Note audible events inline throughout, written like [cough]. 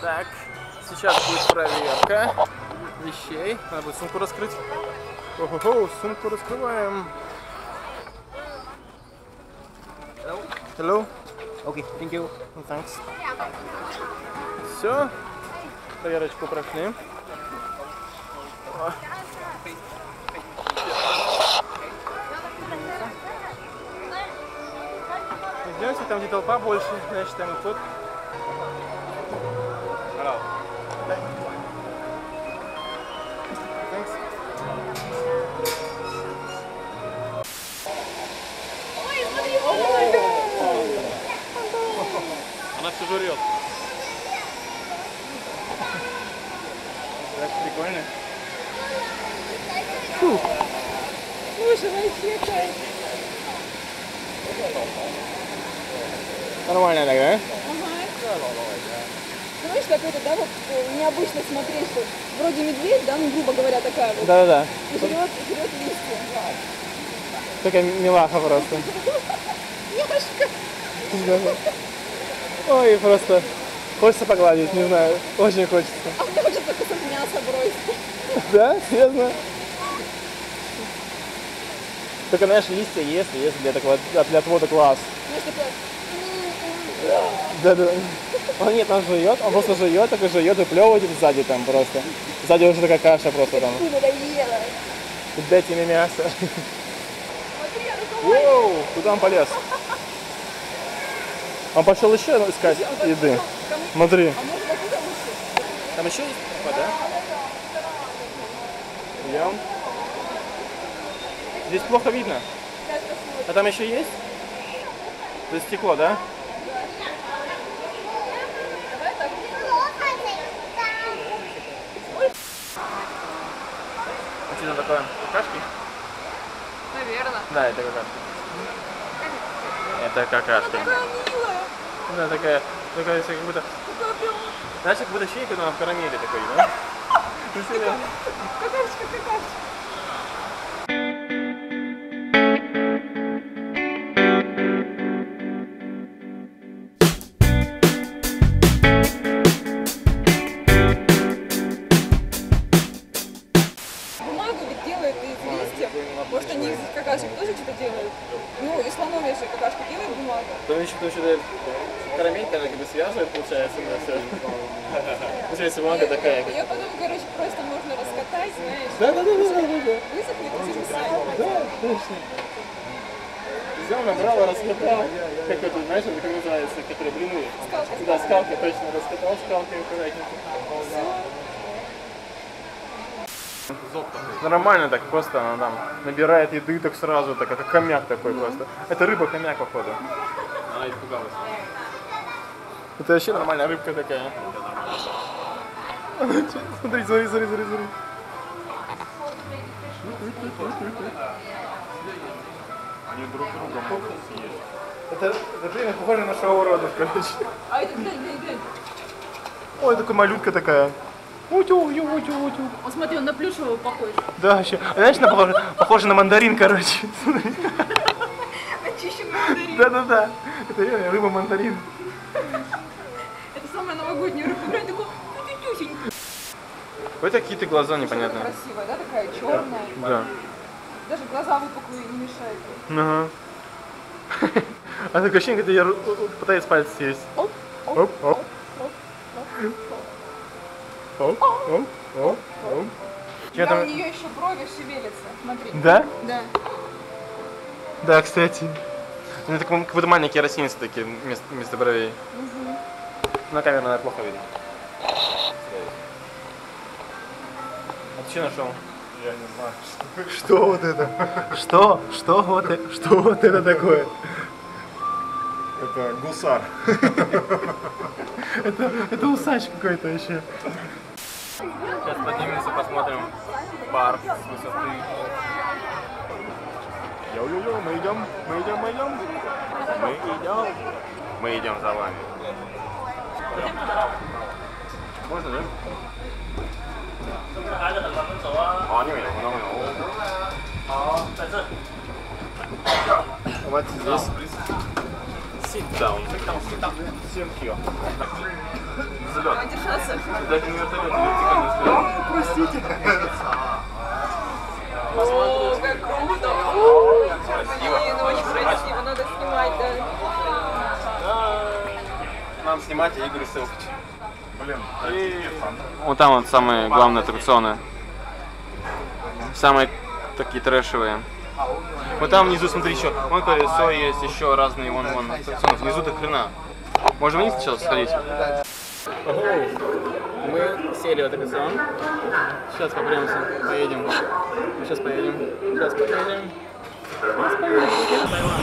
Так, сейчас будет проверка вещей. Надо будет сумку раскрыть. Ого-го, сумку раскрываем. Hello. Okay, thank you. Ну, Thanks. Все. Проверочку прошли. Идемте, там где толпа больше, значит там и тут. Она все жрет. Так, прикольно. Слушай, вообще кайф. Нормально так, да? Знаешь, какой-то, да, вот э, необычно смотреть, что вроде медведь, да, ну, грубо говоря, такая вот, Да-да-да. и жрет, жрет листья. Такая милаха просто. [laughs] Девушка! Ой, просто хочется погладить, не знаю, очень хочется. А мне хочется кусок мяса бросить. Да, серьезно? Только, знаешь, листья если, если для такого, для, отвода глаз. Такое, Да, да. Он нет, он жует, он просто жует, такой жует и плевывает сзади там просто. Сзади уже такая каша просто там. Дайте мне мясо. Я. Воу, куда он полез? Он пошел еще искать еды. Смотри. Там еще есть вода? Идем. Здесь плохо видно. А там еще есть? Это стекло, да? Что это такое? Какашки? Наверное. Да, это какашки. Это какашки. Да, такая, такая как будто, знаешь, как будто щейка, но в карамели такой, да? [laughs] Какашечка, какашечка. Какашек тоже что-то делают? Ну, и слоновья же какашку делают бумагу. Там еще, потому что карамель как бы связывает, получается, на все. Получается, бумага такая. Я потом, короче, просто можно раскатать, знаешь. Да, да, да, да, да, да. Высохнет точно. Взял, набрал, раскатал. Как это, знаешь, это как называется, которые блины? Скалка. Да, скалки, точно, раскатал скалки аккуратненько. Нормально так, просто она там набирает еды так сразу, так, как хомяк такой просто. Это рыба-хомяк, походу. Она испугалась. Это вообще нормальная рыбка такая. Смотри, смотри, смотри, смотри, смотри. Они друг друга могут съесть. Это, это блин, похоже на шоу уродов, короче. А это. Ой, такая малютка такая. Утю, утю, утю, утю. Он, смотри, он на плюшевого похож. Да, вообще. А Знаешь, она похожа, похожа на мандарин, короче. Очищенный мандарин. Да-да-да. Это реально рыба-мандарин. Это самая новогодняя рыба. Глянь, такой тютюсенький. Вот какие-то глаза непонятные. Красивая, да, такая черная. Да. Даже глаза выпуклые не мешают. Ага. [laughs] А такое ощущение, когда я пытаюсь пальцы съесть. Оп, Оп, оп. Оп, оп, оп, оп. Чё Да, у там? нее еще брови шевелятся. Смотри. Да? Да. Да, кстати. Ну, это как будто маленькие росинцы такие вместо, вместо бровей. На камеру, наверное, плохо видно. А ты что нашел? Я не знаю. [laughs] Что вот это? Что? Что вот это? Что вот это такое? Это гусар. [laughs] Это, это усач какой-то вообще. Поднимемся, посмотрим парк с высоты. Йо-йо-йо, мы идем, мы идем, мы идем. Мы идем. Мы идем за вами. Можно, да? А, не меня, много, Вот здесь. Sit down. Sit down, sit down. Держаться. Даже. О, как круто. Блин, очень красиво. Надо снимать, да. Нам снимать, а Игорь селфич. Блин, Вот там вот самые главные аттракционы. Самые такие трэшевые. Вот там внизу, смотри, еще. Вон колесо есть, еще разные, вон, вон, аттракционы. Внизу до хрена. Можем вниз сначала сходить? Мы сели в аттракцион. Сейчас попремся, поедем. Сейчас поедем. Сейчас поедем. Сейчас поедем.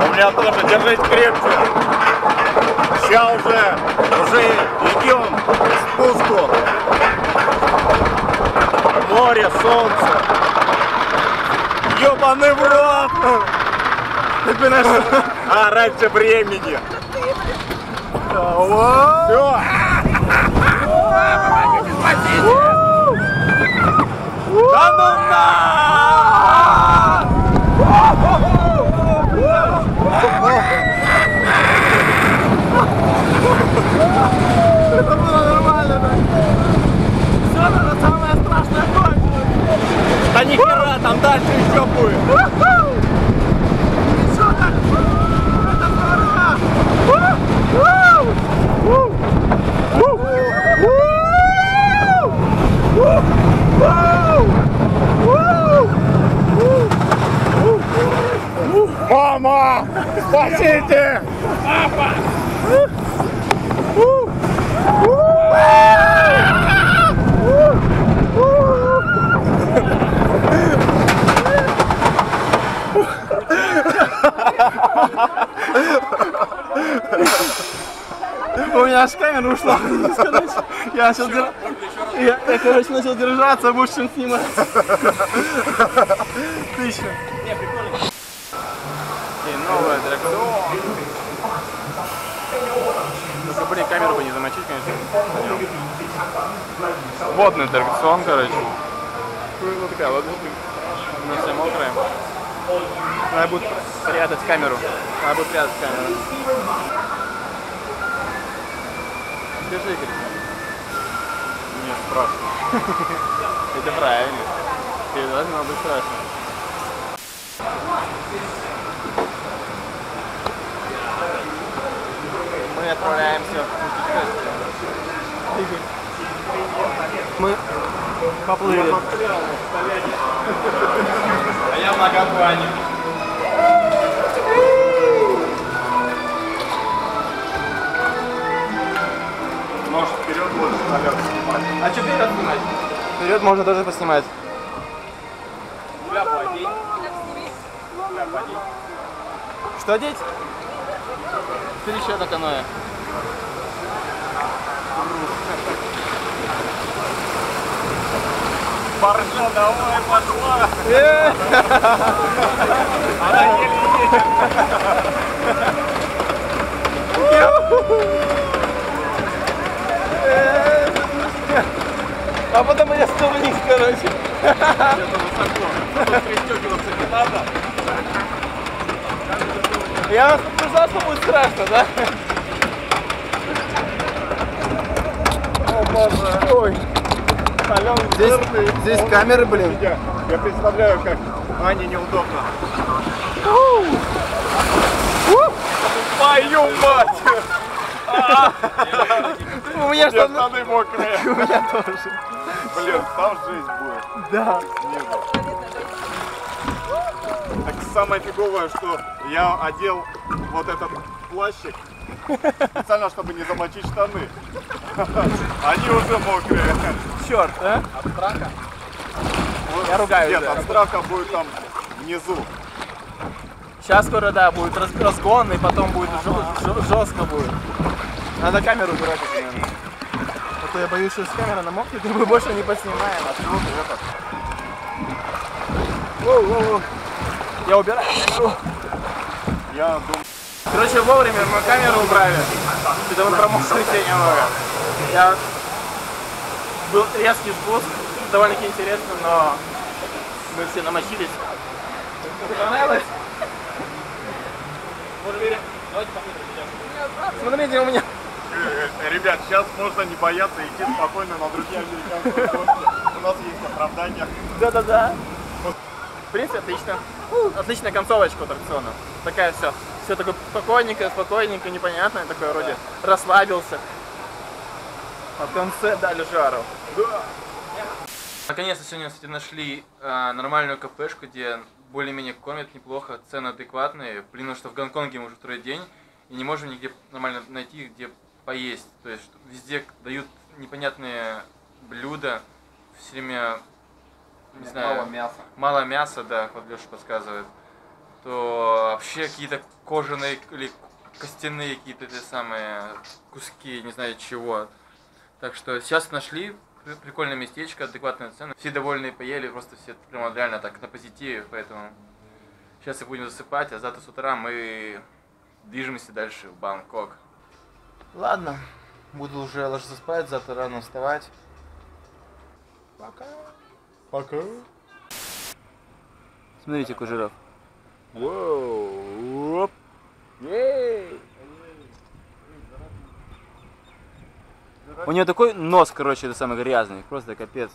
у меня тоже держись крепче. Сейчас уже, уже солнце. Ёбаный в рот! А, раньше времени. Все. Да ну на! Мама! Спасите! У меня аж камера ушла. Я начал дер- я, я, короче, начал держаться, а будешь чем снимать. Ты еще. Не, прикольно. Новый аттракцион. Только, блин, камеру бы не замочить, конечно. Водный аттракцион, короче. Вот такая лодочка. Не вся мокрая. Надо будет прятать камеру. Надо будет прятать камеру. Держи, Игорь. Мне страшно. [laughs] Это правильно. Ты должна быть страшно. Отправляемся в путешествие. Мы поплыли. А я в многоплане. Может, вперед полет снимать? А что вперед снимать? Вперед можно тоже поснимать. Шляпу одень. Что одеть? Ты еще Баржа, давай, пошла. Она еле едет. А потом я снова вниз, короче. Это высоко. Пристегиваться не надо. Я вас предупреждал, что будет страшно, да? О, боже. Ой. Здесь, жирный. здесь камеры, блин. Я, я представляю, как Ане неудобно. Твою мать! У меня штаны мокрые? [laughs] У меня тоже. Блин, там жизнь будет. Да. Так самое фиговое, что я одел вот этот плащик специально, чтобы не замочить штаны. Они уже мокрые. Черт, а? Вот- Я ругаюсь, Нет, да. от страха будет там внизу. Сейчас скоро, да, будет раз- разгон, и потом будет жестко будет. Надо камеру убирать, наверное. А то я боюсь, что с камера намокнет, [laughs] и мы больше не поснимаем. А тут этот. Воу, воу, воу. Я убираю камеру. Я думаю, Короче, вовремя мы камеру убрали. Это мы промокли все немного. Я... Был резкий спуск. довольно-таки интересно, но мы все намочились. Понравилось? Смотрите, у меня Ребят, сейчас можно не бояться идти спокойно на другие американские гости. У нас есть оправдание. Да-да-да. В принципе, отлично. Отличная концовочка у аттракциона. Такая все. Все такое спокойненько, спокойненько, непонятное такое вроде. Расслабился. А в конце дали жару. Наконец-то сегодня, кстати, нашли э, нормальную кафешку, где более-менее кормят неплохо, цены адекватные. Блин, ну что в Гонконге мы уже второй день и не можем нигде нормально найти, где поесть. То есть везде дают непонятные блюда, все время, не знаю, мяса. мало мяса, да, вот Леша подсказывает, то вообще какие-то кожаные или костяные какие-то те самые куски, не знаю чего. Так что сейчас нашли при- прикольное местечко, адекватная цена. Все довольные поели, просто все прямо реально так на позитиве, поэтому сейчас и будем засыпать, а завтра с утра мы движемся дальше в Бангкок. Ладно, буду уже ложиться спать, завтра рано вставать. Пока. Пока. Смотрите, какой жираф. Воу. Оп. Ей. У него такой нос, короче, это самый грязный, просто капец.